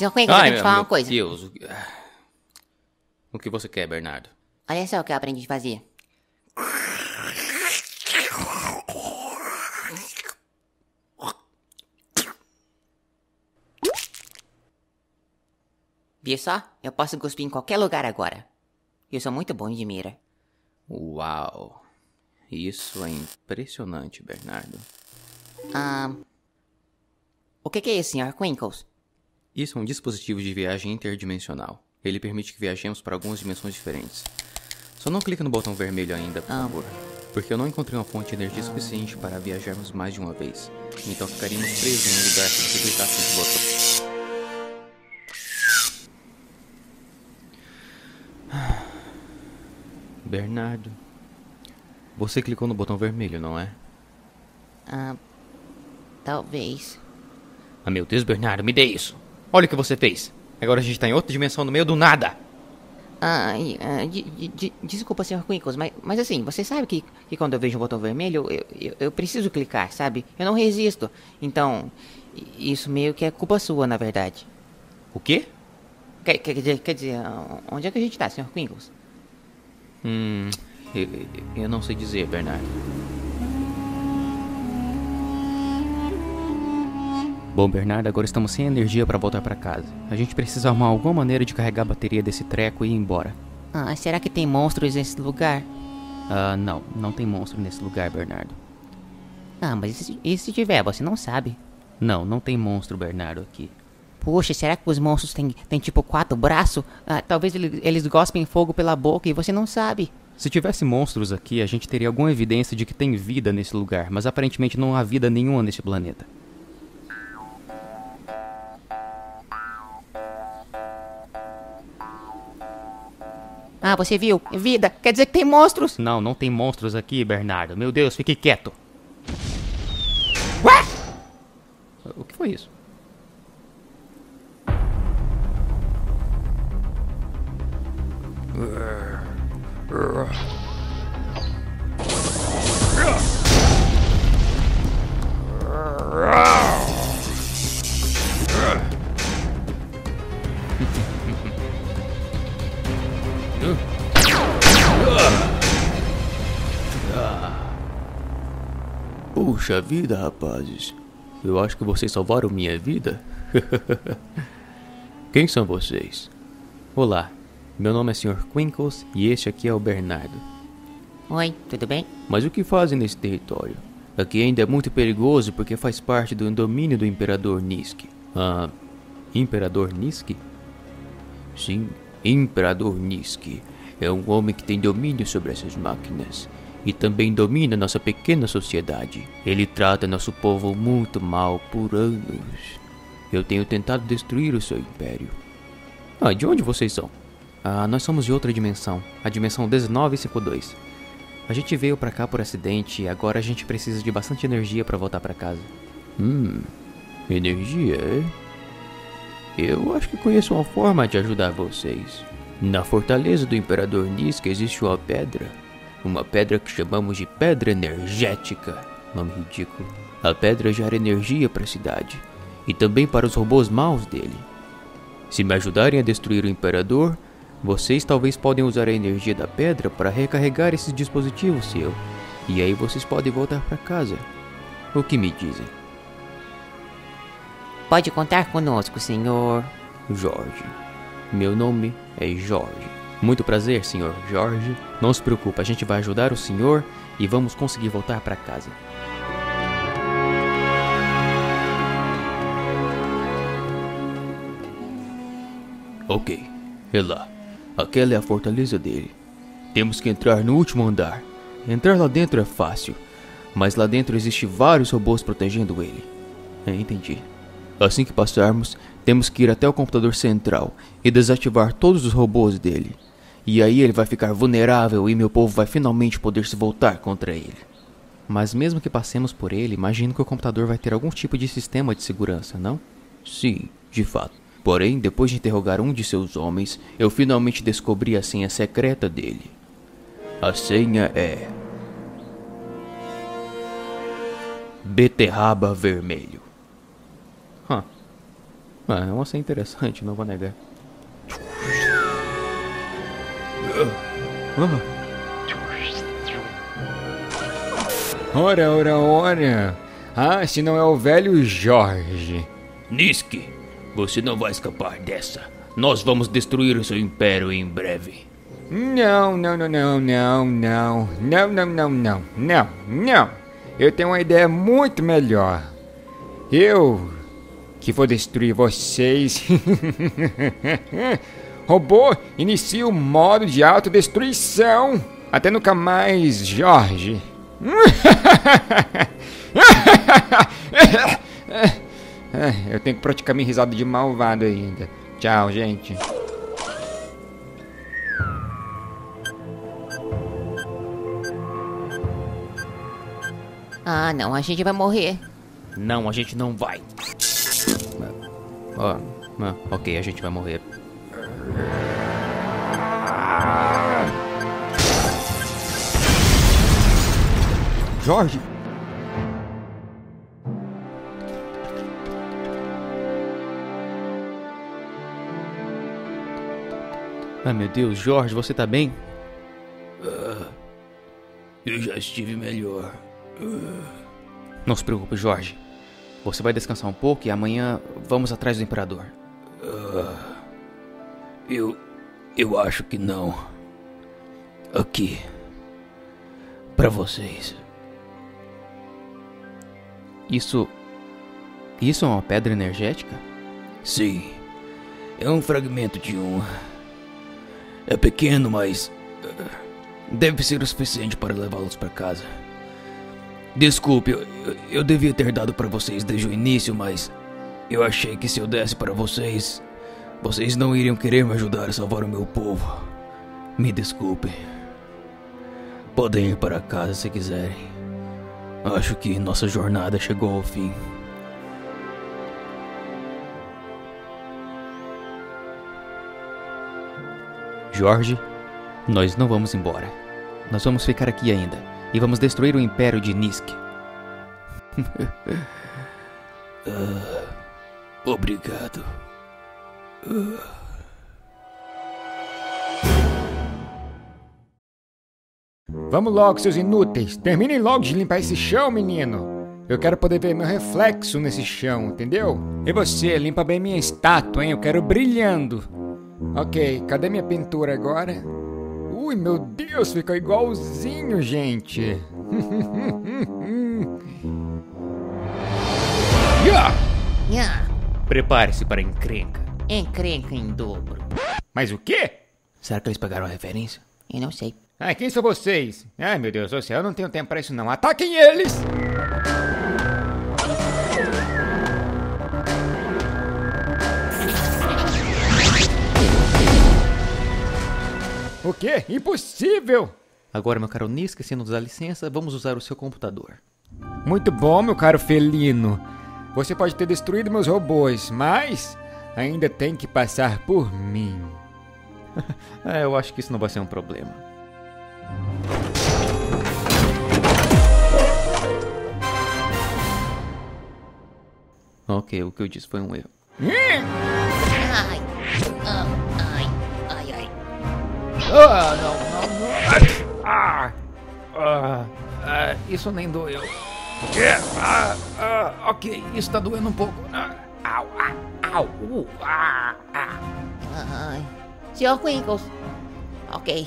Senhor eu Ai, meu, te falar meu uma coisa. Deus. O que- O que você quer, Bernardo? Olha só o que eu aprendi a fazer. Viu só? Eu posso cuspir em qualquer lugar agora. Eu sou muito bom de mira. Uau. Isso é impressionante, Bernardo. Ahn... O que, que é isso, Sr. Quinkles? Isso é um dispositivo de viagem interdimensional. Ele permite que viajemos para algumas dimensões diferentes. Só não clica no botão vermelho ainda, por Ah. favor. Porque eu não encontrei uma fonte de energia suficiente para viajarmos mais de uma vez. Então ficaríamos presos em um lugar se você clicasse nesse botão. Bernardo. Você clicou no botão vermelho, não é? Ahn... Talvez. Ah, meu Deus, Bernardo, me dê isso. Olha o que você fez. Agora a gente tá em outra dimensão no meio do nada. Ah, ah, de- de- de- desculpa, Sr. Quinkles, mas, mas assim, você sabe que, que quando eu vejo um botão vermelho, eu, eu, eu preciso clicar, sabe? Eu não resisto. Então, isso meio que é culpa sua, na verdade. O quê? Quer, quer, dizer- quer dizer, onde é que a gente tá, Sr. Quinkles? Hum. Eu, eu não sei dizer, Bernardo. Bom, Bernardo, agora estamos sem energia para voltar para casa. A gente precisa arrumar alguma maneira de carregar a bateria desse treco e ir embora. Ah, será que tem monstros nesse lugar? Ah, não, não tem monstro nesse lugar, Bernardo. Ah, mas e se, e se tiver, você não sabe. Não, não tem monstro, Bernardo, aqui. Poxa, será que os monstros têm, têm tipo quatro braços? Ah, talvez ele- eles gospem fogo pela boca e você não sabe. Se tivesse monstros aqui, a gente teria alguma evidência de que tem vida nesse lugar, mas aparentemente não há vida nenhuma nesse planeta. Ah, você viu? Vida. Quer dizer que tem monstros. Não, não tem monstros aqui, Bernardo. Meu Deus, fique quieto. Ué? O que foi isso? Puxa vida, rapazes. Eu acho que vocês salvaram minha vida. Quem são vocês? Olá, meu nome é Sr. Quinkles e este aqui é o Bernardo. Oi, tudo bem? Mas o que fazem nesse território? Aqui ainda é muito perigoso porque faz parte do domínio do Imperador Nisk. Ah, Imperador Nisk? Sim, Imperador Nisk. É um homem que tem domínio sobre essas máquinas. E também domina nossa pequena sociedade. Ele trata nosso povo muito mal por anos. Eu tenho tentado destruir o seu império. Ah, de onde vocês são? Ah, nós somos de outra dimensão, a dimensão 1952. A gente veio pra cá por acidente e agora a gente precisa de bastante energia pra voltar pra casa. Hum, energia, é? Eu acho que conheço uma forma de ajudar vocês. Na fortaleza do Imperador Niska existe uma pedra. Uma pedra que chamamos de Pedra Energética. Nome ridículo. A pedra gera energia para a cidade. E também para os robôs maus dele. Se me ajudarem a destruir o Imperador, vocês talvez podem usar a energia da pedra para recarregar esses dispositivos seu. E aí vocês podem voltar para casa. O que me dizem? Pode contar conosco, senhor. Jorge. Meu nome é Jorge. Muito prazer, senhor Jorge. Não se preocupe, a gente vai ajudar o senhor e vamos conseguir voltar para casa. Ok, é lá. Aquela é a fortaleza dele. Temos que entrar no último andar. Entrar lá dentro é fácil, mas lá dentro existe vários robôs protegendo ele. É, entendi. Assim que passarmos, temos que ir até o computador central e desativar todos os robôs dele. E aí ele vai ficar vulnerável e meu povo vai finalmente poder se voltar contra ele. Mas mesmo que passemos por ele, imagino que o computador vai ter algum tipo de sistema de segurança, não? Sim, de fato. Porém, depois de interrogar um de seus homens, eu finalmente descobri a senha secreta dele. A senha é. Beterraba Vermelho. Hã. Ah, é uma cena interessante, não vou negar. Ora, ora, ora. Ah, se não é o velho Jorge. Nisk, você não vai escapar dessa. Nós vamos destruir o seu império em breve. Não, não, não, não, não, não, não, não, não, não, não, não. Eu tenho uma ideia muito melhor. Eu que vou destruir vocês. Robô, inicia o modo de autodestruição. Até nunca mais, Jorge. Eu tenho que praticar minha risada de malvado ainda. Tchau, gente. Ah, não, a gente vai morrer. Não, a gente não vai. Ah, ok, a gente vai morrer. Jorge! Ah, meu Deus, Jorge, você tá bem? Uh, eu já estive melhor. Uh. Não se preocupe, Jorge. Você vai descansar um pouco e amanhã vamos atrás do Imperador. Uh, eu. Eu acho que não. Aqui. Para vocês. Isso. Isso é uma pedra energética? Sim. É um fragmento de um. É pequeno, mas. Uh, deve ser o suficiente para levá-los para casa. Desculpe, eu, eu devia ter dado para vocês desde o início, mas eu achei que se eu desse para vocês, vocês não iriam querer me ajudar a salvar o meu povo. Me desculpe. Podem ir para casa se quiserem. Acho que nossa jornada chegou ao fim. Jorge, nós não vamos embora. Nós vamos ficar aqui ainda e vamos destruir o império de Nisk. uh, obrigado. Uh. Vamos logo, seus inúteis. Terminem logo de limpar esse chão, menino. Eu quero poder ver meu reflexo nesse chão, entendeu? E você, limpa bem minha estátua, hein? Eu quero brilhando. Ok, cadê minha pintura agora? Ui, meu Deus, ficou igualzinho, gente. yeah! Yeah. Prepare-se para encrenca. Encrenca em dobro. Mas o quê? Será que eles pegaram a referência? Eu não sei. Ah, quem são vocês? Ai, meu Deus do céu, eu não tenho tempo para isso não. Ataquem eles! O quê? Impossível! Agora, meu caro Niska, se nos dá licença, vamos usar o seu computador. Muito bom, meu caro felino. Você pode ter destruído meus robôs, mas ainda tem que passar por mim. é, eu acho que isso não vai ser um problema. Ok, o que eu disse foi um erro. Ai, ai, ai, ai. Ah, não, não, não. Ah, ah, ah, isso nem doeu. Ah, ah, ok, isso tá doendo um pouco. Ah, au, au, au, uh, ah, ah. Ai. Senhor Quinkles. Ok.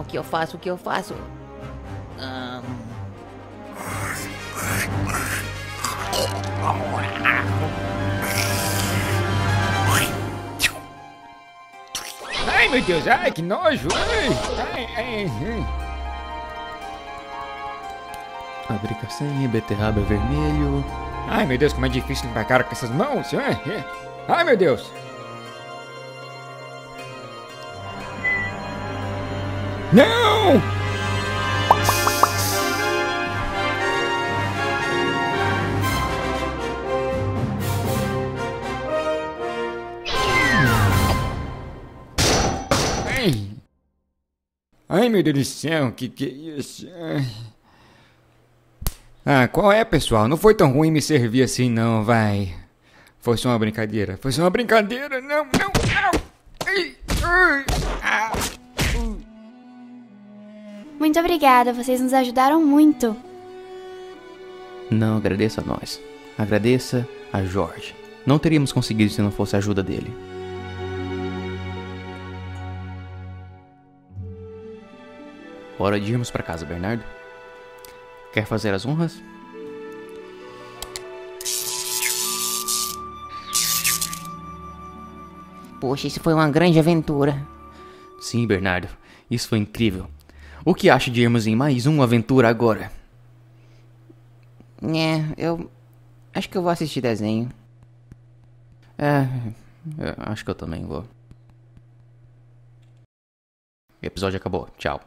O que eu faço? O que eu faço? Um... Ai meu Deus, ai que nojo! Ai, ai, ai. Beterraba vermelho. Ai meu Deus, como é difícil limpar a cara com essas mãos! Ai, ai meu Deus! Não! Ai! Ai, meu Deus do céu, que que é isso? Ai. Ah, qual é, pessoal? Não foi tão ruim me servir assim, não, vai. Foi só uma brincadeira. Foi só uma brincadeira. Não, não, não. Ai, ai, ah. Muito obrigada, vocês nos ajudaram muito. Não agradeça a nós. Agradeça a Jorge. Não teríamos conseguido se não fosse a ajuda dele. Hora de irmos para casa, Bernardo. Quer fazer as honras? Poxa, isso foi uma grande aventura. Sim, Bernardo. Isso foi incrível. O que acha de irmos em mais uma aventura agora? É, eu. Acho que eu vou assistir desenho. É, eu acho que eu também vou. O episódio acabou. Tchau.